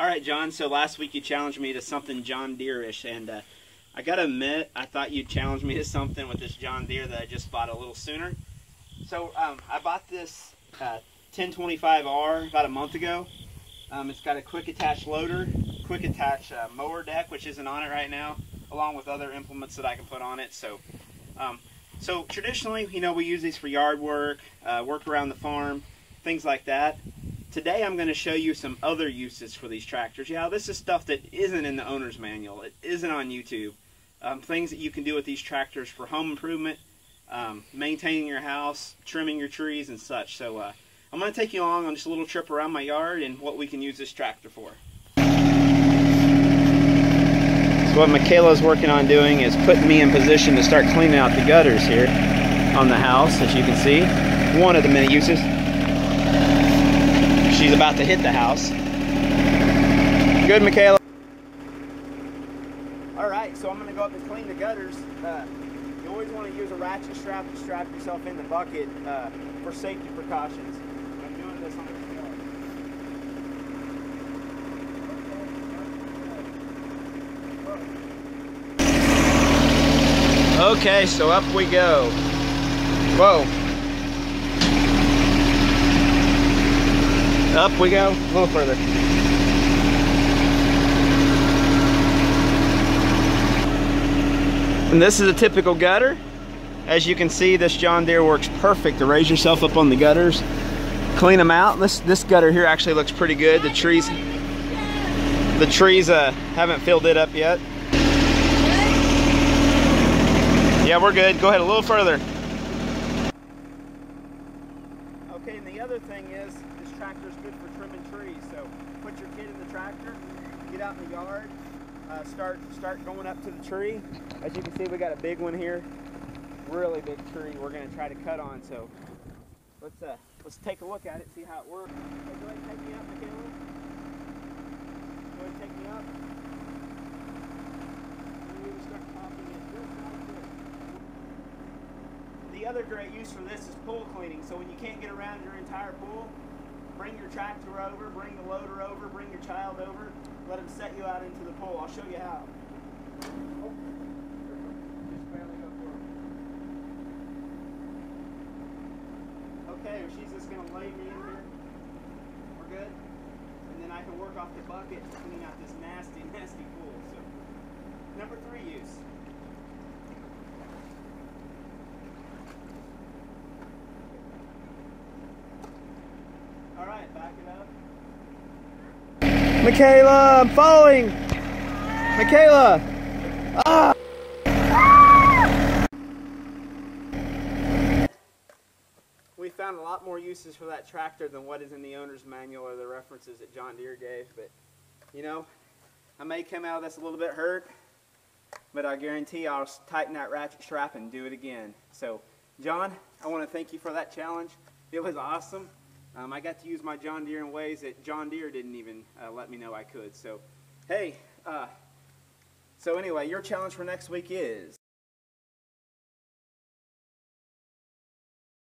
All right, Jon. So last week you challenged me to something John Deere-ish, and uh, I gotta admit, I thought you'd challenge me to something with this John Deere that I just bought a little sooner. So um, I bought this uh, 1025R about a month ago. Um, it's got a quick attach loader, quick attach uh, mower deck, which isn't on it right now, along with other implements that I can put on it. So, um, so traditionally, you know, we use these for yard work, uh, work around the farm, things like that. Today I'm going to show you some other uses for these tractors. Yeah, this is stuff that isn't in the owner's manual. It isn't on YouTube. Um, things that you can do with these tractors for home improvement, um, maintaining your house, trimming your trees and such. So uh, I'm going to take you along on just a little trip around my yard and what we can use this tractor for. So what Michaela's working on doing is putting me in position to start cleaning out the gutters here on the house, as you can see. One of the many uses she's about to hit the house. Good, Michaela. All right, so I'm gonna go up and clean the gutters. Uh, you always want to use a ratchet strap to strap yourself in the bucket uh, for safety precautions. I'm doing this on the Okay, so up we go. Whoa. Up we go, a little further. And this is a typical gutter. As you can see, this John Deere works perfect to raise yourself up on the gutters, clean them out. This this gutter here actually looks pretty good. The trees, the trees uh, haven't filled it up yet. Yeah, we're good. Go ahead a little further. Okay, and the other thing is, this tractor is good for trimming trees. So put your kid in the tractor, get out in the yard, uh, start start going up to the tree. As you can see, we got a big one here, really big tree. We're gonna try to cut on. So let's uh, let's take a look at it, see how it works. Go ahead and take me up, Michaela. Go ahead and take me up. And we will start popping it just like this. The other great use for this is pool cleaning. So when you can't get around your entire pool, bring your tractor over, bring the loader over, bring your child over, let them set you out into the pool. I'll show you how. Okay, she's just gonna lay me in here. We're good? And then I can work off the bucket to clean out this nasty, nasty pool. So, number three use. Michaela, I'm falling. Michaela. Ah. We found a lot more uses for that tractor than what is in the owner's manual or the references that John Deere gave. But, you know, I may come out of this a little bit hurt, but I guarantee I'll tighten that ratchet strap and do it again. So, Jon, I want to thank you for that challenge. It was awesome. Um, I got to use my John Deere in ways that John Deere didn't even uh, let me know I could. So, hey, uh, so anyway, your challenge for next week is